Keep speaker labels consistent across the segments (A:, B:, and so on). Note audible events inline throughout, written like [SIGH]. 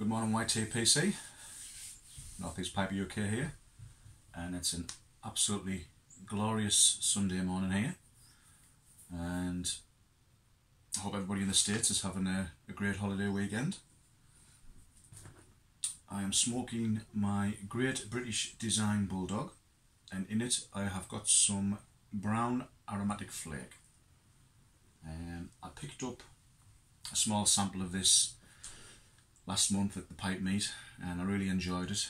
A: Good morning YTPC, Northeast Pipe UK here and it's an absolutely glorious Sunday morning here and I hope everybody in the States is having a, a great holiday weekend. I am smoking my Great British Design Bulldog and in it I have got some brown aromatic flake. Um, I picked up a small sample of this last month at the pipe meet and I really enjoyed it.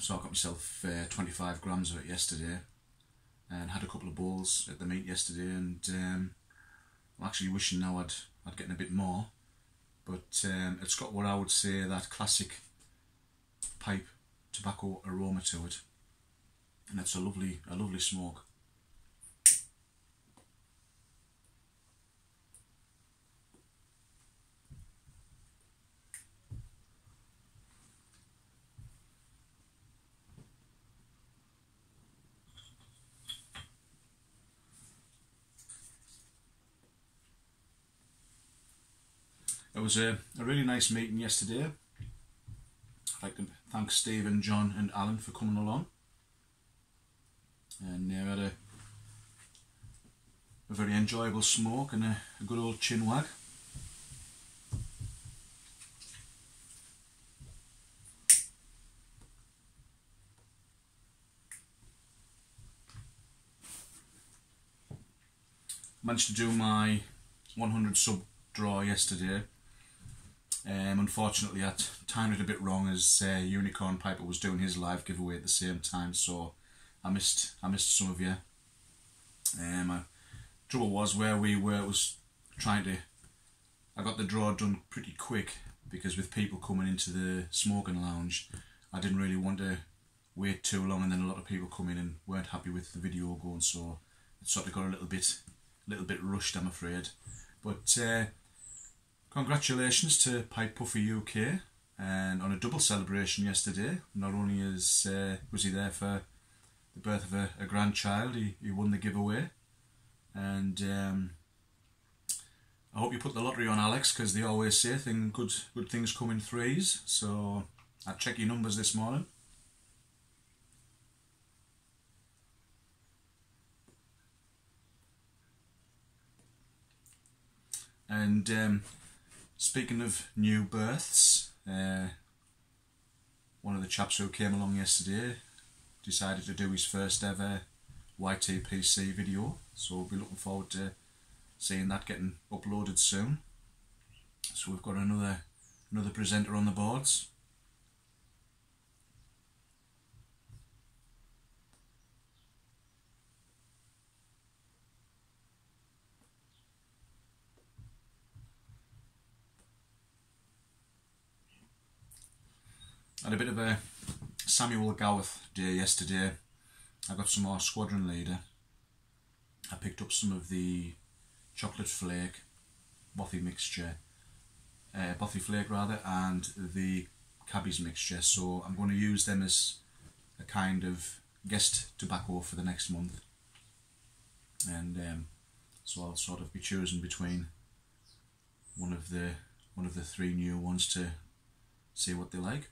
A: So I got myself uh, 25 grams of it yesterday and had a couple of bowls at the meet yesterday and um, I'm actually wishing now I'd, I'd gotten a bit more but um, it's got what I would say that classic pipe tobacco aroma to it and it's a lovely a lovely smoke. Was a, a really nice meeting yesterday. I'd like to thank Stephen, John and Alan for coming along. And uh, we had a, a very enjoyable smoke and a, a good old chin wag. Managed to do my 100 sub draw yesterday um, unfortunately, I timed it a bit wrong as uh, Unicorn Piper was doing his live giveaway at the same time, so I missed I missed some of you. Um, uh, trouble was where we were was trying to. I got the draw done pretty quick because with people coming into the smoking lounge, I didn't really want to wait too long, and then a lot of people come in and weren't happy with the video going, so it sort of got a little bit, a little bit rushed, I'm afraid. But uh, Congratulations to Pipe Puffer UK and on a double celebration yesterday. Not only is uh, was he there for the birth of a, a grandchild, he, he won the giveaway. And um, I hope you put the lottery on Alex because they always say thing, good, good things come in threes. So I check your numbers this morning. And um, Speaking of new births, uh, one of the chaps who came along yesterday decided to do his first ever YTPC video, so we'll be looking forward to seeing that getting uploaded soon. So we've got another another presenter on the boards. Had a bit of a Samuel Gawith day yesterday. I got some more squadron leader. I picked up some of the chocolate flake, bothy mixture, uh, bothy flake rather, and the cabbies mixture. So I'm going to use them as a kind of guest tobacco for the next month. And um, so I'll sort of be choosing between one of the one of the three new ones to see what they like.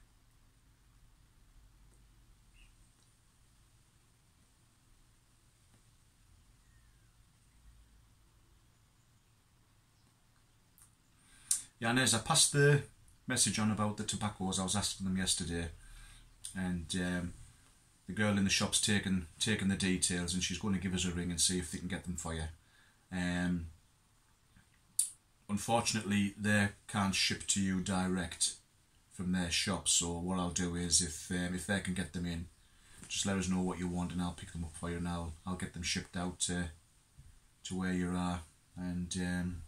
A: Yeah, Inez, I passed the message on about the tobaccos. I was asking them yesterday, and um, the girl in the shop's taken taken the details, and she's going to give us a ring and see if they can get them for you. Um, unfortunately, they can't ship to you direct from their shop. So what I'll do is, if um, if they can get them in, just let us know what you want, and I'll pick them up for you, and I'll I'll get them shipped out to to where you are, and. Um,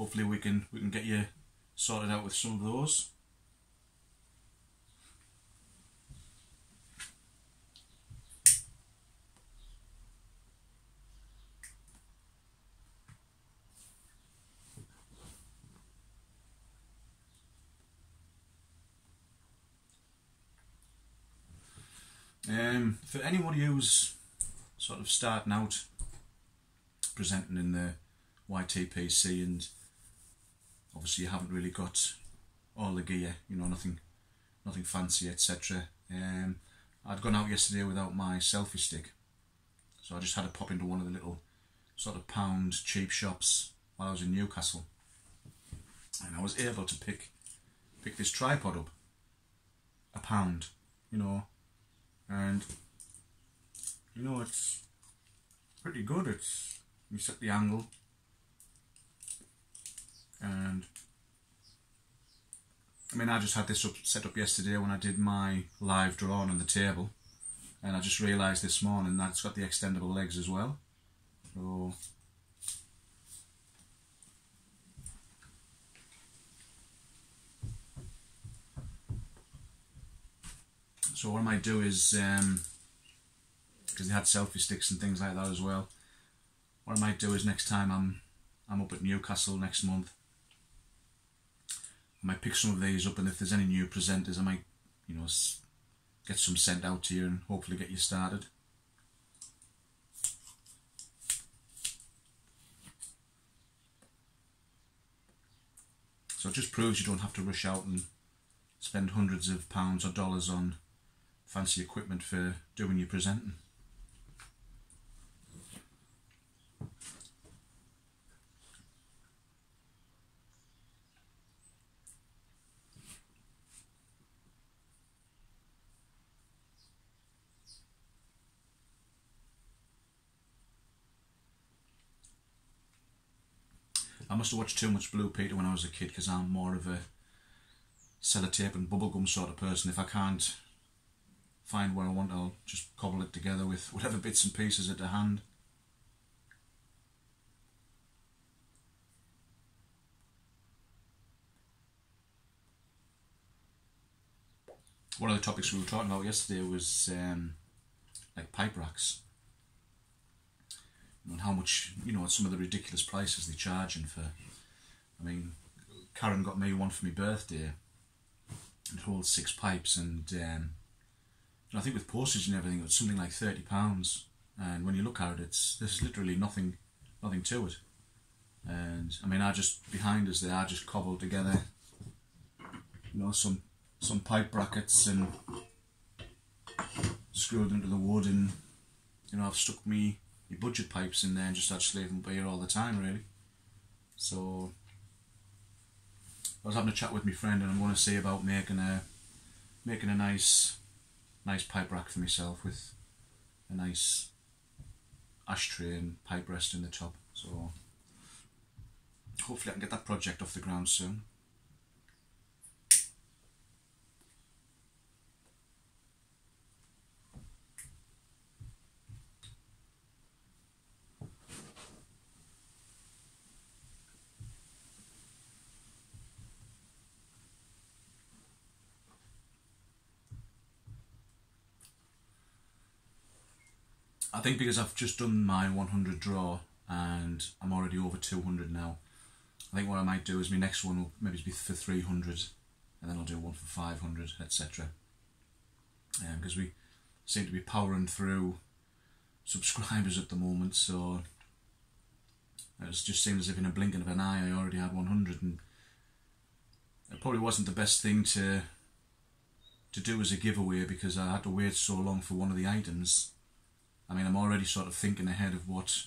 A: hopefully we can we can get you sorted out with some of those. Um, for anybody who's sort of starting out presenting in the YTPC and obviously you haven't really got all the gear, you know, nothing, nothing fancy, etc. Um, I'd gone out yesterday without my selfie stick, so I just had to pop into one of the little sort of pound cheap shops while I was in Newcastle, and I was able to pick pick this tripod up, a pound, you know, and you know it's pretty good. It's you set the angle and I mean I just had this up set up yesterday when I did my live drawing on the table. And I just realised this morning that it's got the extendable legs as well. So so what I might do is um because they had selfie sticks and things like that as well. What I might do is next time I'm I'm up at Newcastle next month I might pick some of these up and if there's any new presenters I might you know get some sent out to you and hopefully get you started. So it just proves you don't have to rush out and spend hundreds of pounds or dollars on fancy equipment for doing your presenting I must have watched too much Blue Peter when I was a kid because I'm more of a sellotape and bubblegum sort of person. If I can't find what I want, I'll just cobble it together with [LAUGHS] whatever bits and pieces at the hand. One of the topics we were talking about yesterday was um, like pipe racks and how much you know some of the ridiculous prices they're charging for. I mean, Karen got me one for my birthday. It holds six pipes, and, um, and I think with postage and everything, it's something like thirty pounds. And when you look at it, it's there's literally nothing, nothing to it. And I mean, I just behind us there, I just cobbled together, you know, some some pipe brackets and screwed into the wood, and you know, I've stuck me your budget pipes in there and just start slaving beer all the time really. So I was having a chat with my friend and I'm going to see about making a making a nice nice pipe rack for myself with a nice ashtray and pipe rest in the top. So hopefully I can get that project off the ground soon. I think because I've just done my 100 draw and I'm already over 200 now. I think what I might do is my next one will maybe be for 300 and then I'll do one for 500 etc. Because um, we seem to be powering through subscribers at the moment so it just seems as if in a blinking of an eye I already had 100 and it probably wasn't the best thing to to do as a giveaway because I had to wait so long for one of the items I mean, I'm already sort of thinking ahead of what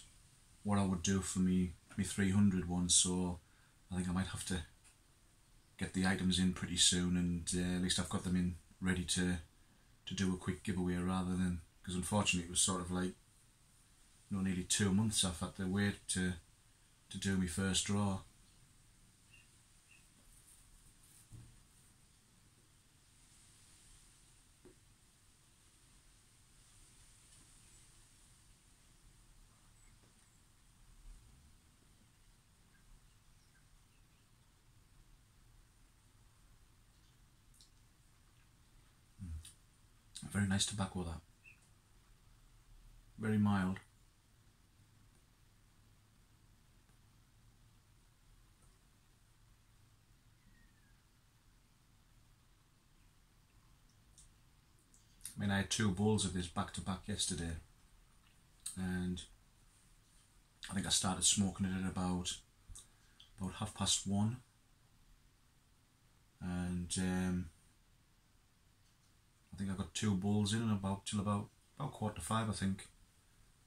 A: what I would do for me me 300 one, so I think I might have to get the items in pretty soon, and uh, at least I've got them in ready to to do a quick giveaway rather than because unfortunately it was sort of like you know nearly two months I've had to wait to to do my first draw. Very nice tobacco that. Very mild. I mean, I had two bowls of this back to back yesterday, and I think I started smoking it at about about half past one, and um, two bowls in and about till about about quarter to five I think.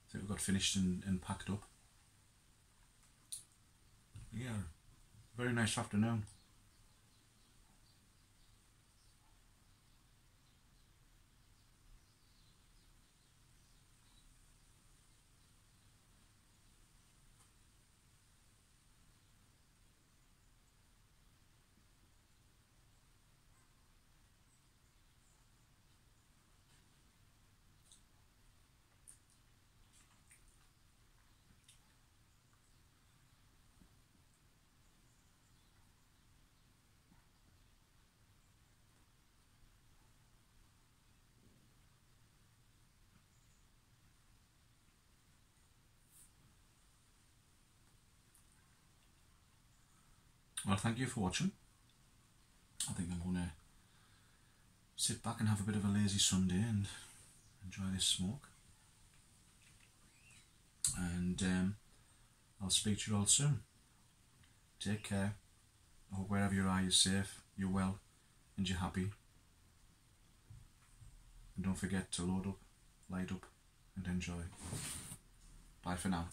A: I think we got finished and, and packed up. Yeah, very nice afternoon. Well, thank you for watching. I think I'm going to sit back and have a bit of a lazy Sunday and enjoy this smoke. And um, I'll speak to you all soon. Take care. I hope wherever you are, you're safe, you're well, and you're happy. And don't forget to load up, light up, and enjoy. Bye for now.